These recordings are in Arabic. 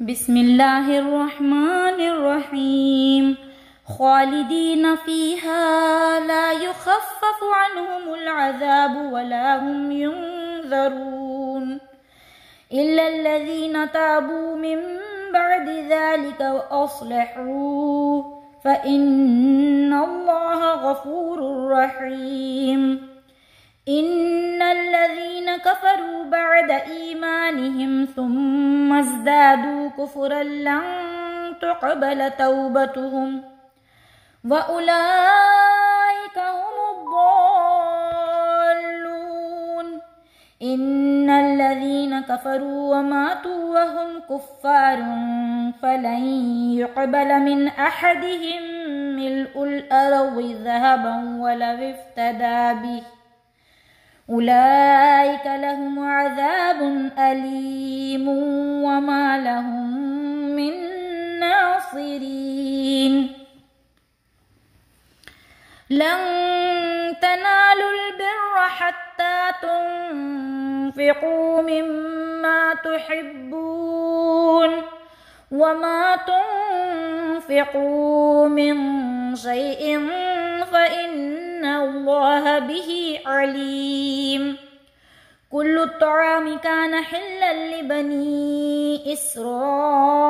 بسم الله الرحمن الرحيم خالدين فيها لا يخفف عنهم العذاب ولا هم ينذرون إلا الذين تابوا من بعد ذلك وأصلحوا فإن الله غفور رحيم إن الذين كفروا بعد إيمانهم ثم ازدادوا كفرا لن تقبل توبتهم. وأولئك هم الضالون. إن الذين كفروا وماتوا وهم كفار فلن يقبل من أحدهم ملء الأرض ذهبا ولو افتدى به. أولئك لهم عذاب أليم. ناصرين لن تنالوا البر حتى تنفقوا مما تحبون وما تنفقوا من شيء فإن الله به عليم. كل الطعام كان حلا لبني إسرائيل.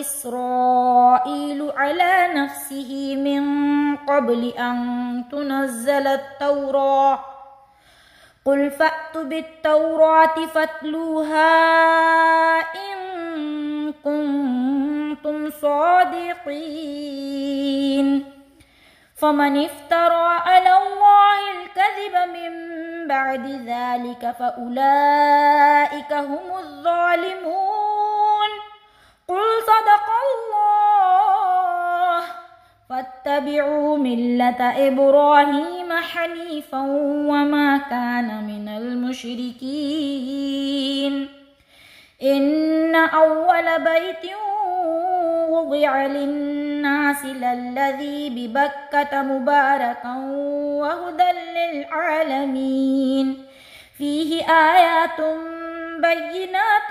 إسرائيل على نفسه من قبل أن تنزل التوراة. قل فأتوا بالتوراة فاتلوها إن كنتم صادقين. فمن افترى على الله الكذب من بعد ذلك فأولئك هم الظالمون. قل صدق الله فاتبعوا ملة إبراهيم حنيفا وما كان من المشركين. إن أول بيت وضع للناس للذي ببكة مباركا وهدى للعالمين. فيه آيات بينات